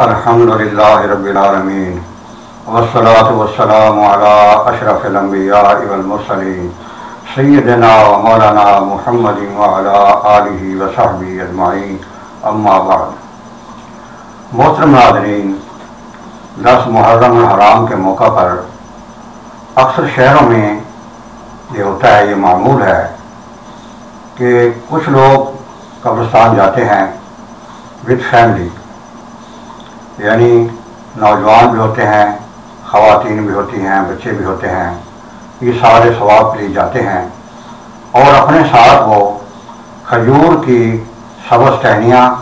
الحمد لله رب العالمين، والصلاة والسلام على أشرف الأنبياء والمرسلين، سيدنا ومولانا محمد وعلى آله وصحبه أجمعين، أما بعد. محترم ناظرین، دس محرم الحرام کے موقع پر اکثر شہروں میں یہ ہوتا ہے، یہ معمول ہے کہ کچھ لوگ قبرستان جاتے ہیں وتھ فیملی یعنی نوجوان بھی ہوتے ہیں، خواتین بھی ہوتی ہیں، بچے بھی ہوتے ہیں، یہ سارے ثواب کے لیے جاتے ہیں۔ اور اپنے ساتھ وہ کھجور کی سبز ٹہنیاں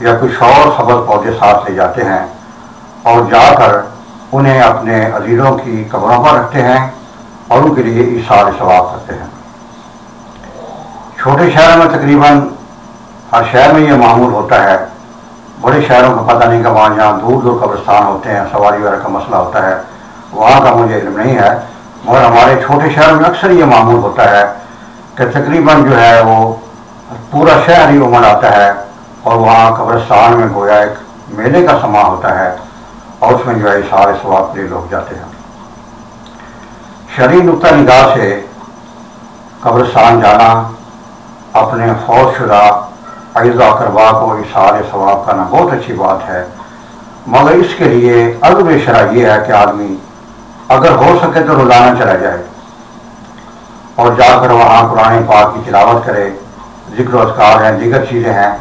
یا کچھ اور سبز پودے ساتھ لے جاتے ہیں اور جا کر انہیں اپنے عزیزوں کی قبروں پر رکھتے ہیں اور ان کے لیے اشار ثواب کرتے ہیں۔ چھوٹے شہروں میں تقریباً ہر شہر میں یہ معمول ہوتا ہے۔ بڑے شہروں کو پتہ نہیں کہ وہاں جہاں دور دور قبرستان ہوتے ہیں، سواری وغیرہ کا مسئلہ ہوتا ہے۔ وہاں کا مجھے علم نہیں ہے، مگر ہمارے چھوٹے شہروں میں اکثر یہ معمول ہوتا ہے کہ تقریباً جو ہے وہ پورا شہر ہی عمر آتا ہے اور وہاں قبرستان میں گویا ایک میلے کا سما ہوتا ہے اور اس میں جو ہے سارے ثواب کے لیے لوگ جاتے ہیں۔ شرعی نقطہ نگاہ سے قبرستان جانا اپنے فوج شدہ اعزا کروا کو اشار ثواب کرنا بہت اچھی بات ہے۔ مگر اس کے لیے عدب شرح یہ ہے کہ آدمی اگر ہو سکے تو روزانہ چلا جائے اور جا کر وہاں قرآن پاک کی تلاوت کرے۔ ذکر و اذکار ہیں، دیگر چیزیں ہیں۔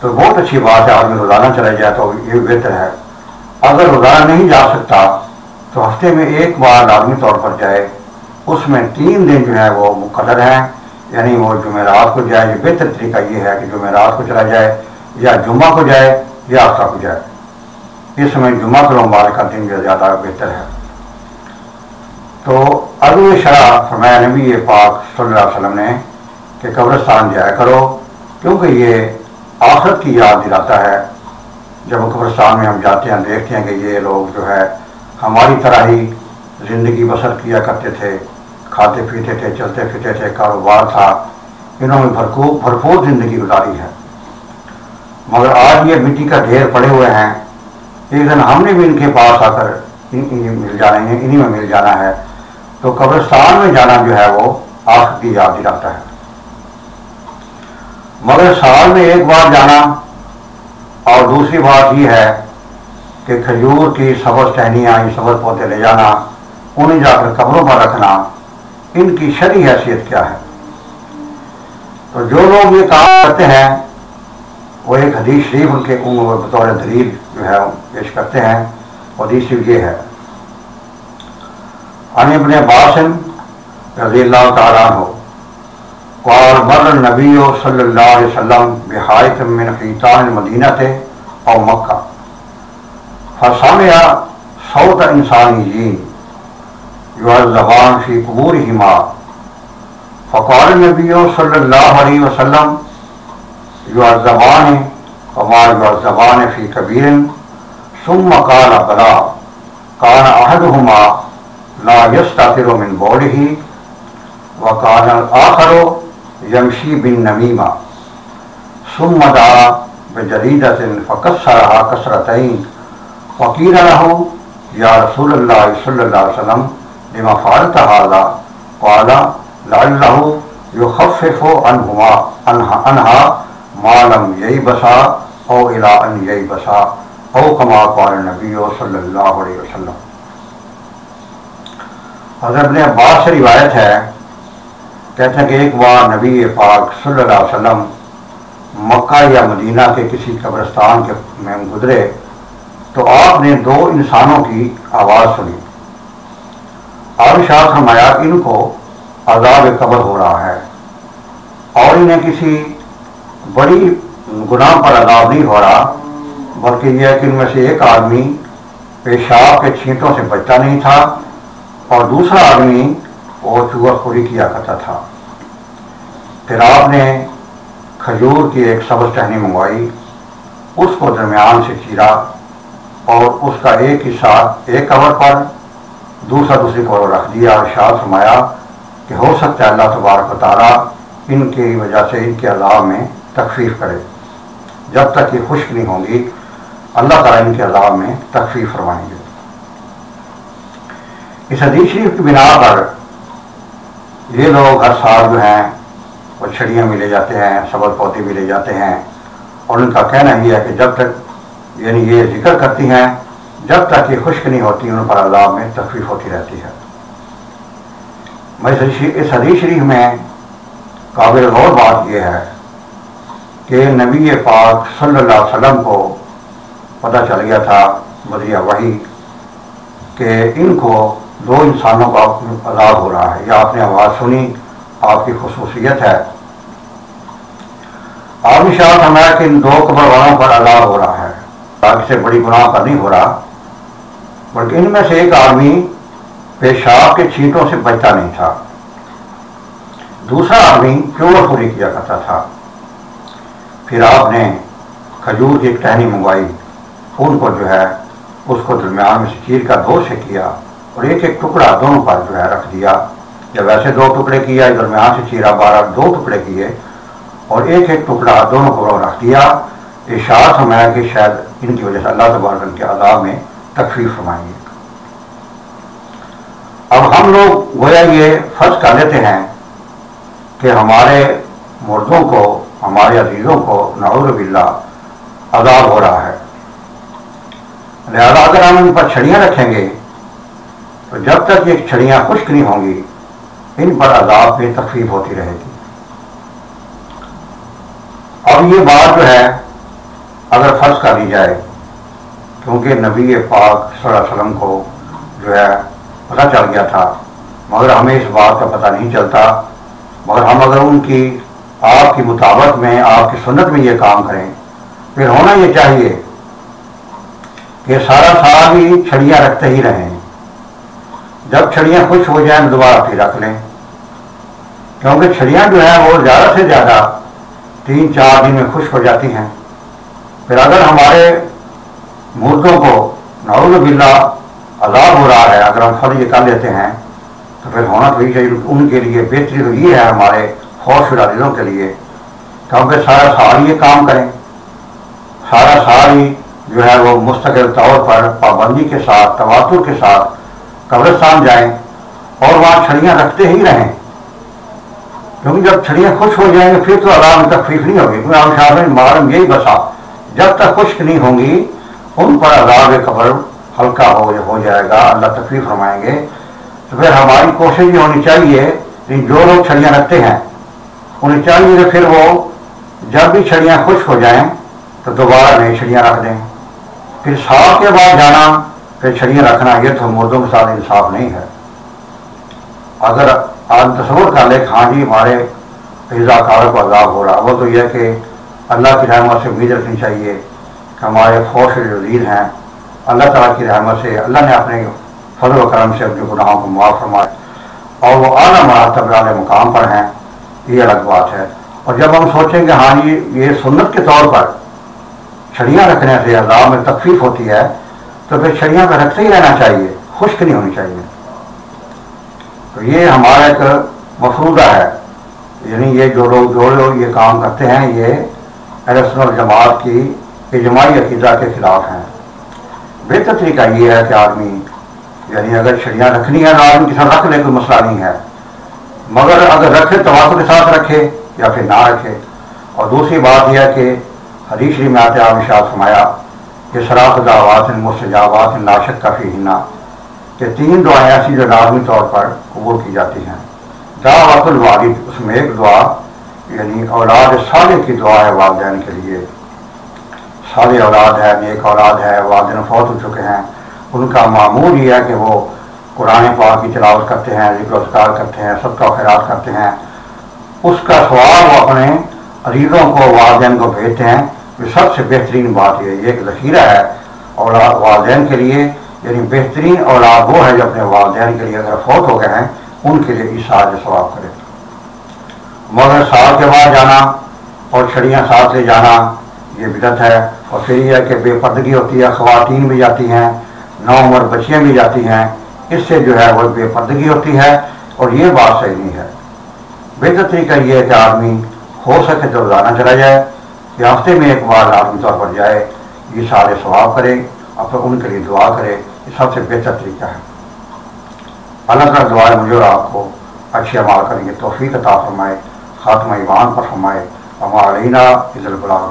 تو بہت اچھی بات ہے، آدمی روزانہ چلا جائے تو یہ بہتر ہے۔ اگر روزانہ نہیں جا سکتا تو ہفتے میں ایک بار لازمی طور پر جائے۔ اس میں تین دن جو ہے وہ مقرر ہیں۔ یعنی وہ جمعرات کو جائے، یہ بہتر طریقہ یہ ہے کہ جمعرات کو چلا جائے یا جمعہ کو جائے یا ہفتہ کو جائے۔ اس میں جمعہ کو مبارک کا دن جو زیادہ بہتر ہے۔ تو ابو شرح فرمایا، نبی یہ پاک صلی اللہ علیہ وسلم نے کہ قبرستان جایا کرو، کیونکہ یہ آخرت کی یاد دلاتا ہے۔ جب قبرستان میں ہم جاتے ہیں، دیکھتے ہیں کہ یہ لوگ جو ہے ہماری طرح ہی زندگی بسر کیا کرتے تھے۔ کھاتے پیتے تھے، چلتے پھرتے تھے، کاروبار تھا، انہوں نے بھرپور بھرپور زندگی گزاری ہے۔ مگر آج یہ مٹی کا ڈھیر پڑے ہوئے ہیں۔ ایک دن ہم نے بھی ان کے پاس آ کر مل جانا انہیں میں مل جانا ہے۔ تو قبرستان میں جانا جو ہے وہ آخر کی یاد دلاتا ہے۔ مگر سال میں ایک بار جانا اور دوسری بات یہ ہے کہ کھجور کی سبز ٹہنیاں، یہ سبز پودے لے جانا، انہیں جا کر قبروں پر رکھنا ان کی شرعی حیثیت کیا ہے؟ تو جو لوگ یہ کام کرتے ہیں، وہ ایک حدیث شریف ان کے بطور دلیل جو ہے، پیش کرتے ہیں۔ حدیث شریف یہ ہے۔ ان ابن باسم رضی اللہ تعالیٰ ہو قال مر النبی صلی اللہ علیہ وسلم بحایت من خیطان مدینہ تھے اور مکہ۔ فسامع صوت انسانی جین۔ زبان فی قبور ہما فقال نبی صلی اللہ علیہ وسلم زبان کمال زبان فی کبیر، ثم قال بلا، کان احدہما لا یستاثر من بوله وکان الاخر یمشی بن نمیمہ. ثم دعا بجریدت فکسرها کسرتین فقیر له، یا رسول اللہ صلی اللہ علیہ وسلم لما فعلت هذا قال لعله يخفف عنهما عنها عنها ما لم ييبسا او الى ان ييبسا او كما قال النبي صلی اللہ علیہ وسلم. حضرت ابن عباس سے روایت ہے، کہتے ہیں کہ ایک بار نبی پاک صلی اللہ علیہ وسلم مکہ یا مدینہ کے کسی قبرستان کے میں گزرے تو آپ نے دو انسانوں کی آواز سنی۔ اور شاہ فرمایا ان کو عذاب قبر ہو رہا ہے اور انہیں کسی بڑی گناہ پر عذاب نہیں ہو رہا، بلکہ یہ ہے کہ ان میں سے ایک آدمی پیشاب کے چھینٹوں سے بچتا نہیں تھا اور دوسرا آدمی وہ چوہا خوری کیا کرتا تھا۔ پھر آپ نے کھجور کی ایک سبز ٹہنی منگوائی، اس کو درمیان سے چیرا اور اس کا ایک حصہ ایک کور پر دوسرا دوسری کو رکھ دیا اور شاد فرمایا کہ ہو سکتا ہے اللہ تبارک و تعالیٰ ان کی وجہ سے ان کے عذاب میں تخفیف کرے۔ جب تک یہ خشک نہیں ہوں گی، اللہ تعالیٰ ان کے عذاب میں تخفیف فرمائیں گے۔ اس حدیث شریف کی بنا پر یہ لوگ ہر سال جو ہیں، وہ چھڑیاں بھی لے جاتے ہیں سبر پودے بھی لے جاتے ہیں۔ اور ان کا کہنا یہ ہے کہ جب تک یعنی یہ ذکر کرتی ہیں جب تک یہ خشک نہیں ہوتی، ان پر عذاب میں تخفیف ہوتی رہتی ہے۔ اس حدیث شریف میں قابل غور بات یہ ہے کہ نبی پاک صلی اللہ علیہ وسلم کو پتہ چل گیا تھا بذریعہ وہی کہ ان کو دو انسانوں کا عذاب ہو رہا ہے۔ یا آپ نے آواز سنی، آپ کی خصوصیت ہے۔ آپ شاہ ہمارا کہ ان دو قبر والوں پر عذاب ہو رہا ہے۔ تاکہ سے بڑی گناہ کا نہیں ہو رہا۔ بلکہ ان میں سے ایک آدمی پیشاب کے چھینٹوں سے بچتا نہیں تھا۔ دوسرا آدمی پیور پوری کیا کرتا تھا۔ پھر آپ نے کھجور کی ایک ٹہنی منگوائی۔ ان کو جو ہے اس کو درمیان میں سے چیر کا دو سے کیا اور ایک ایک ٹکڑا دونوں پر جو ہے رکھ دیا۔ جب ایسے دو ٹکڑے کیا درمیان سے چیرا بارہ دو ٹکڑے کیے اور ایک ایک ٹکڑا دونوں کو رکھ دیا۔ اشاعت ہمارا کہ شاید ان کی وجہ سے اللہ تبارک کے عذاب میں تکفیف فرمائیں گے اب ہم لوگ گویا یہ فرض کر لیتے ہیں کہ ہمارے مردوں کو، ہمارے عزیزوں کو نعوذ باللہ عذاب ہو رہا ہے۔ لہذا اگر ہم ان پر چھڑیاں رکھیں گے، تو جب تک یہ چھڑیاں خشک نہیں ہوں گی، ان پر عذاب میں تخفیف ہوتی رہے گی۔ اب یہ بات جو ہے، اگر فرض کر لی جائے کیونکہ نبی پاک صلی اللہ علیہ وسلم کو جو ہے پتہ چل گیا تھا، مگر ہمیں اس بات کا پتہ نہیں چلتا۔ مگر ہم اگر ان کی، آپ کی مطابق میں، آپ کی سنت میں یہ کام کریں، پھر ہونا یہ چاہیے کہ سارا سال ہی چھڑیاں رکھتے ہی رہیں۔ جب چھڑیاں خوش ہو جائیں، دوبارہ پھر رکھ لیں۔ کیونکہ چھڑیاں جو ہیں، وہ زیادہ سے زیادہ تین چار دن میں خوش ہو جاتی ہیں۔ پھر اگر ہمارے مردوں کو نعوذ باللہ عذاب ہو رہا ہے۔ اگر ہم فرض یہ کر لیتے ہیں، تو پھر ہونا تو یہ چاہیے۔ ان کے لیے بہتری تو یہ ہے ہمارے فوج شدہ دلوں کے لیے کیونکہ سارا سال یہ کام کریں۔ سارا سال ہی جو ہے وہ مستقل طور پر پابندی کے ساتھ، تواتر کے ساتھ قبرستان جائیں اور وہاں چھڑیاں رکھتے ہی رہیں۔ کیونکہ جب چھڑیاں خوش ہو جائیں گے پھر تو آرام تکلیف نہیں ہوگی۔ کیونکہ عام شاہ محرم یہی بسا۔ جب تک خشک نہیں ہوں گی ان پر عذاب قبر ہلکا ہو جائے گا، اللہ تکلیف فرمائیں گے۔ تو پھر ہماری کوشش یہ ہونی چاہیے کہ جو لوگ چھڑیاں رکھتے ہیں، انہیں چاہیے کہ پھر وہ جب بھی چھڑیاں خشک ہو جائیں تو دوبارہ نئی چھڑیاں رکھ دیں۔ پھر سال کے بعد جانا، پھر چھڑیاں رکھنا، یہ تو مردوں کے ساتھ انصاف نہیں ہے۔ اگر آج تصور کر لے کہ ہاں جی ہمارے فضا کار کو عذاب ہو رہا، وہ تو یہ کہ اللہ کی رحمت سے امید رکھنی چاہیے۔ ہمارے فوج جو وزیر ہیں۔ اللہ تعالیٰ کی رحمت سے اللہ نے اپنے فضل و کرم سے اپنے گناہوں کو معاف فرمائے اور وہ اعلیٰ مراتب والے مقام پر ہیں۔ یہ الگ بات ہے۔ اور جب ہم سوچیں کہ ہاں جی یہ سنت کے طور پر چھڑیاں رکھنے سے عذاب میں تکلیف ہوتی ہے، تو پھر چھڑیاں پہ رکھتے ہی رہنا چاہیے، خشک نہیں ہونی چاہیے۔ تو یہ ہمارا ایک مفروضہ ہے۔ یعنی یہ جو لوگ جو لوگ یہ کام کرتے ہیں، یہ اور جماعت کی اجماعی عقیدہ کے خلاف ہیں۔ بہتر طریقہ یہ ہے کہ آدمی یعنی اگر چھڑیاں رکھنی ہے تو آدمی کسی رکھ لے، کوئی مسئلہ نہیں ہے۔ مگر اگر رکھے تواتر کے ساتھ رکھے یا پھر نہ رکھے۔ اور دوسری بات یہ ہے کہ حدیث میں آتے آپ اشاعت فرمایا کہ شراف دعوات مستجابات ناشک کا فی ہننا کہ تین دعائیں ایسی جو لازمی طور پر قبول کی جاتی ہیں۔ دعوت الوالد، اس میں ایک دعا یعنی اولاد صالح کی دعا ہے والدین کے لیے۔ صالح اولاد ہے، نیک اولاد ہے، والدین فوت ہو چکے ہیں۔ ان کا معمول یہ ہے کہ وہ قرآن پاک کی تلاوت کرتے ہیں، ذکر اذکار کرتے ہیں، سب کا خیرات کرتے ہیں۔ اس کا سوال وہ اپنے عزیزوں کو، والدین کو بھیجتے ہیں یہ سب سے بہترین بات یہ ایک ذخیرہ ہے اولاد، والدین کے لیے۔ یعنی بہترین اولاد وہ ہے جو اپنے والدین کے لیے اگر فوت ہو گئے ہیں، ان کے لیے اشار ثواب کرے۔ مگر سال کے بعد جانا اور چھڑیاں ساتھ لے جانا یہ بدت ہے اور پھر یہ ہے کہ بے پردگی ہوتی ہے، خواتین بھی جاتی ہیں، نو عمر بچیاں بھی جاتی ہیں۔ اس سے جو ہے وہ بے پردگی ہوتی ہے اور یہ بات صحیح نہیں ہے۔ بہتر طریقہ یہ ہے کہ آدمی ہو سکے تو روزانہ چلا جائے کہ ہفتے میں ایک بار لازمی طور پر جائے، یہ سارے ثواب کرے اور پھر ان کے لیے دعا کرے، یہ سب سے بہتر طریقہ ہے۔ اللہ تعالیٰ دعا مجھے اور آپ کو اچھے عمال کریں گے توفیق عطا فرمائے، خاتمہ ایمان پر فرمائے۔ ہمارا علینا عز البلاغ